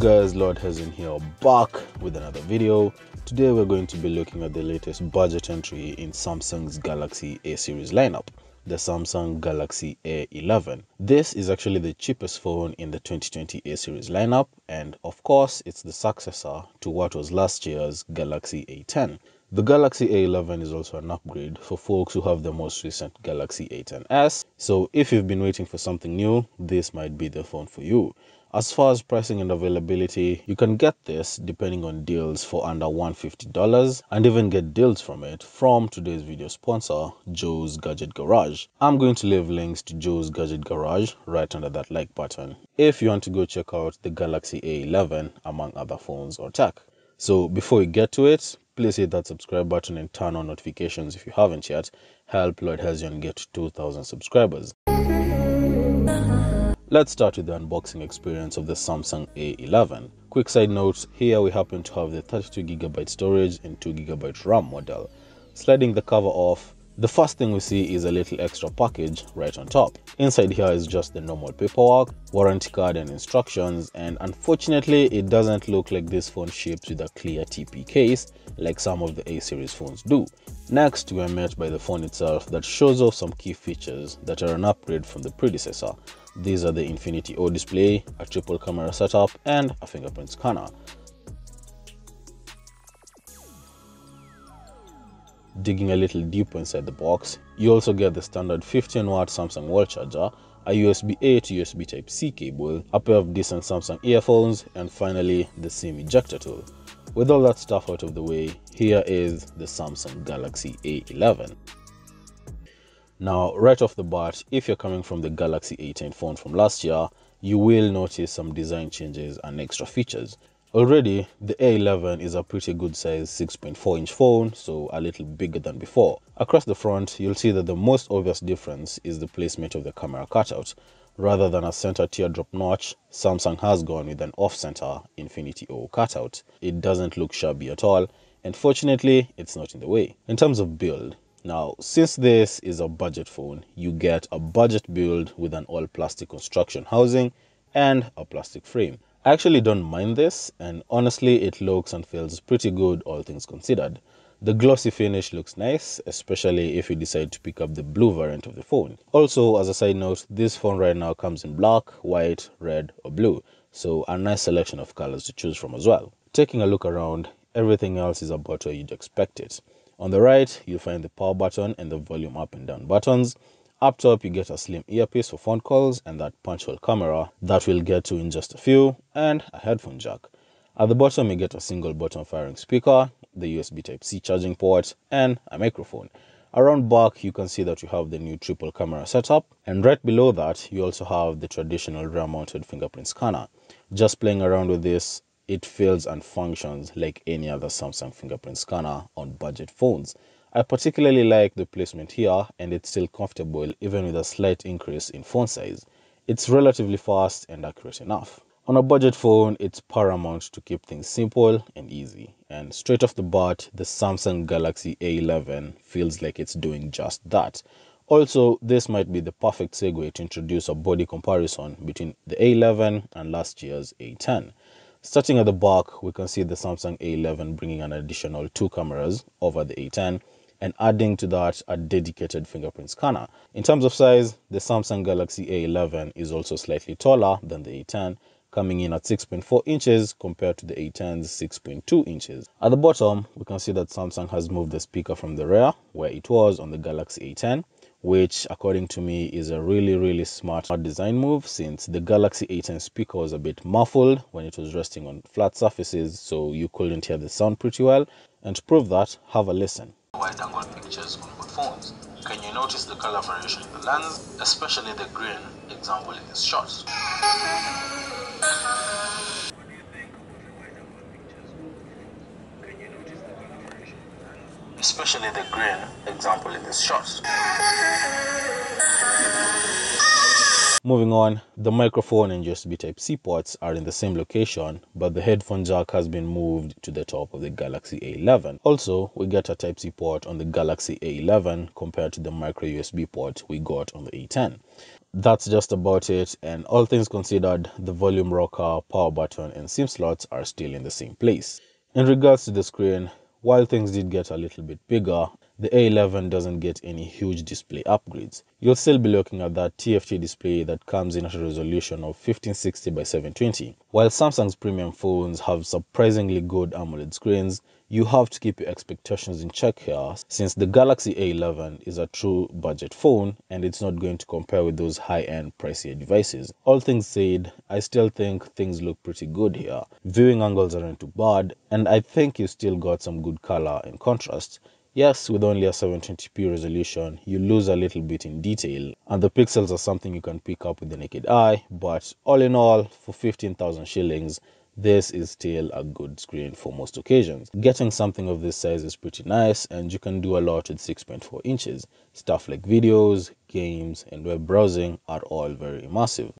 Guys, Lord Hezion here back with another video. Today we're going to be looking at the latest budget entry in Samsung's Galaxy A series lineup, the Samsung Galaxy A11. This is actually the cheapest phone in the 2020 A series lineup and of course it's the successor to what was last year's Galaxy A10. The Galaxy A11 is also an upgrade for folks who have the most recent Galaxy A10s, so if you've been waiting for something new, this might be the phone for you. As far as pricing and availability, you can get this depending on deals for under $150 and even get deals from it from today's video sponsor, Joe's Gadget Garage. I'm going to leave links to Joe's Gadget Garage right under that like button if you want to go check out the Galaxy A11 among other phones or tech. So before we get to it, please hit that subscribe button and turn on notifications if you haven't yet. Help Lord Hezion get 2,000 subscribers. Let's start with the unboxing experience of the Samsung A11. Quick side note, here we happen to have the 32GB storage and 2GB RAM model. Sliding the cover off, the first thing we see is a little extra package right on top. Inside here is just the normal paperwork, warranty card and instructions and unfortunately it doesn't look like this phone ships with a clear TP case like some of the A series phones do. Next we are met by the phone itself that shows off some key features that are an upgrade from the predecessor. These are the Infinity O display, a triple camera setup and a fingerprint scanner. Digging a little deeper inside the box, you also get the standard 15 watt Samsung wall charger, a USB A to USB Type C cable, a pair of decent Samsung earphones, and finally the SIM ejector tool. With all that stuff out of the way, here is the Samsung Galaxy A11. Now, right off the bat, if you're coming from the Galaxy A10 phone from last year, you will notice some design changes and extra features. Already, the A11 is a pretty good size 6.4 inch phone, so a little bigger than before. Across the front, you'll see that the most obvious difference is the placement of the camera cutout. Rather than a center teardrop notch, Samsung has gone with an off-center Infinity O cutout. It doesn't look shabby at all, and fortunately, it's not in the way. In terms of build, now, since this is a budget phone, you get a budget build with an all plastic construction housing and a plastic frame. I actually don't mind this, and honestly, it looks and feels pretty good, all things considered. The glossy finish looks nice, especially if you decide to pick up the blue variant of the phone. Also, as a side note, this phone right now comes in black, white, red, or blue, so a nice selection of colors to choose from as well. Taking a look around, everything else is about where you'd expect it. On the right, you'll find the power button and the volume up and down buttons. Up top, you get a slim earpiece for phone calls and that punch hole camera that we'll get to in just a few, and a headphone jack. At the bottom, you get a single button firing speaker, the USB Type-C charging port, and a microphone. Around back, you can see that you have the new triple camera setup, and right below that, you also have the traditional rear-mounted fingerprint scanner. Just playing around with this, it feels and functions like any other Samsung fingerprint scanner on budget phones. I particularly like the placement here and it's still comfortable even with a slight increase in phone size. It's relatively fast and accurate enough. On a budget phone, it's paramount to keep things simple and easy. And straight off the bat, the Samsung Galaxy A11 feels like it's doing just that. Also, this might be the perfect segue to introduce a body comparison between the A11 and last year's A10. Starting at the back, we can see the Samsung A11 bringing an additional two cameras over the A10 and adding to that a dedicated fingerprint scanner. In terms of size, the Samsung Galaxy A11 is also slightly taller than the A10, coming in at 6.4 inches compared to the A10's 6.2 inches. At the bottom, we can see that Samsung has moved the speaker from the rear, where it was on the Galaxy A10, which according to me is a really really smart design move since the Galaxy A10 speaker was a bit muffled when it was resting on flat surfaces so you couldn't hear the sound pretty well and to prove that have a listen angle pictures on phones. Can you notice the color variation in the lens, especially the green example in this shot? Especially the green example in this shot. Moving on, the microphone and USB Type-C ports are in the same location, but the headphone jack has been moved to the top of the Galaxy A11. Also, we get a Type-C port on the Galaxy A11 compared to the micro USB port we got on the A10. that's just about it and all things considered the volume rocker power button and sim slots are still in the same place in regards to the screen while things did get a little bit bigger the A11 doesn't get any huge display upgrades. You'll still be looking at that TFT display that comes in at a resolution of 1560 by 720. While Samsung's premium phones have surprisingly good AMOLED screens, you have to keep your expectations in check here since the Galaxy A11 is a true budget phone and it's not going to compare with those high-end pricier devices. All things said, I still think things look pretty good here. Viewing angles aren't too bad and I think you still got some good color and contrast. Yes, with only a 720p resolution, you lose a little bit in detail, and the pixels are something you can pick up with the naked eye, but all in all, for 15,000 shillings, this is still a good screen for most occasions. Getting something of this size is pretty nice and you can do a lot with 6.4 inches. Stuff like videos, games and web browsing are all very immersive.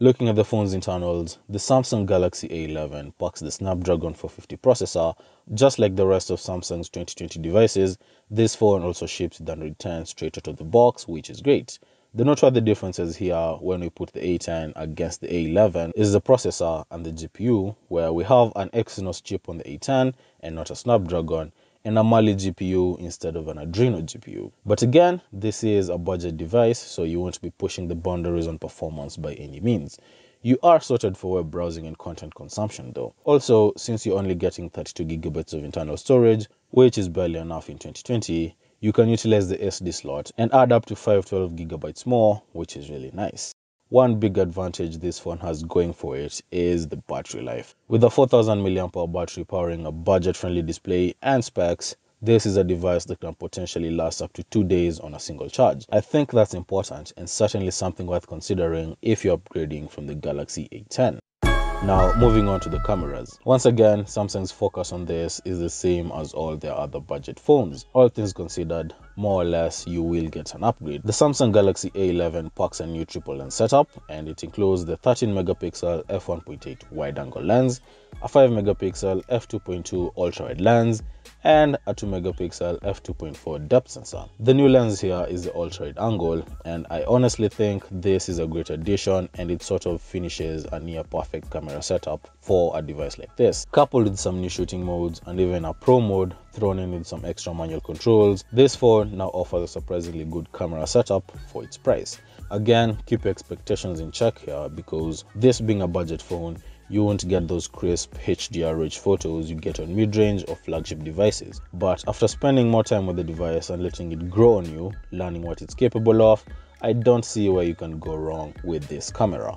Looking at the phone's internals, the Samsung Galaxy A11 packs the Snapdragon 450 processor. Just like the rest of Samsung's 2020 devices, this phone also ships with Android 10 straight out of the box, which is great. The noteworthy differences here when we put the A10 against the A11 is the processor and the GPU, where we have an Exynos chip on the A10 and not a Snapdragon, and a Mali GPU instead of an Adreno GPU. But again, this is a budget device, so you won't be pushing the boundaries on performance by any means. You are sorted for web browsing and content consumption though. Also, since you're only getting 32 gigabytes of internal storage, which is barely enough in 2020, you can utilize the SD slot and add up to 512 gigabytes more, which is really nice. One big advantage this phone has going for it is the battery life. With a 4000 mAh battery powering a budget-friendly display and specs, this is a device that can potentially last up to two days on a single charge. I think that's important and certainly something worth considering if you're upgrading from the Galaxy A10. Now, moving on to the cameras. Once again, Samsung's focus on this is the same as all their other budget phones. All things considered, more or less you will get an upgrade. The Samsung Galaxy A11 packs a new triple lens setup and it includes the 13 megapixel f1.8 wide angle lens, a 5 megapixel f2.2 ultra wide lens, and a 2 megapixel f2.4 depth sensor. The new lens here is the ultra wide angle and I honestly think this is a great addition and it sort of finishes a near perfect camera setup for a device like this. Coupled with some new shooting modes and even a pro mode thrown in with some extra manual controls, this phone now offers a surprisingly good camera setup for its price. Again, keep your expectations in check here because this being a budget phone, you won't get those crisp HDR rich photos you get on mid-range or flagship devices. But after spending more time with the device and letting it grow on you, learning what it's capable of, I don't see where you can go wrong with this camera.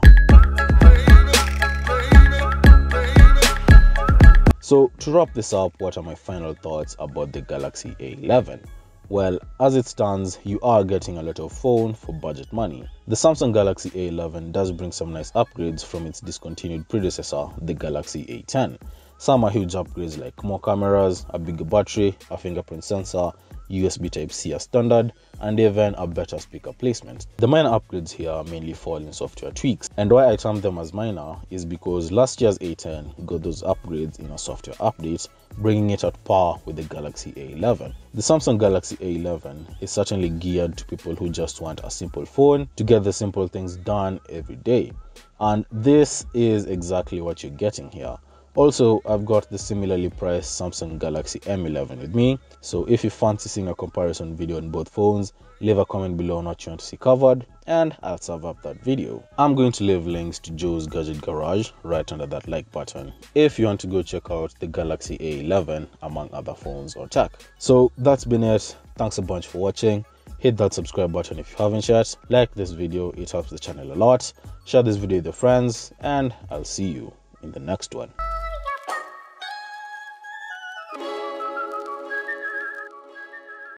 So to wrap this up, what are my final thoughts about the Galaxy A11? Well, as it stands, you are getting a lot of phone for budget money. The Samsung Galaxy A11 does bring some nice upgrades from its discontinued predecessor, the Galaxy A10. Some are huge upgrades like more cameras, a bigger battery, a fingerprint sensor, USB Type-C as standard, and even a better speaker placement. The minor upgrades here are mainly fall in software tweaks, and why I term them as minor is because last year's A10 got those upgrades in a software update, bringing it at par with the Galaxy A11. The Samsung Galaxy A11 is certainly geared to people who just want a simple phone to get the simple things done every day. And this is exactly what you're getting here. Also, I've got the similarly priced Samsung Galaxy M11 with me. So if you fancy seeing a comparison video on both phones, leave a comment below on what you want to see covered and I'll serve up that video. I'm going to leave links to Joe's Gadget Garage right under that like button if you want to go check out the Galaxy A11 among other phones or tech. So that's been it. Thanks a bunch for watching hit that subscribe button if you haven't yet like this video it helps the channel a lot share this video with your friends and i'll see you in the next one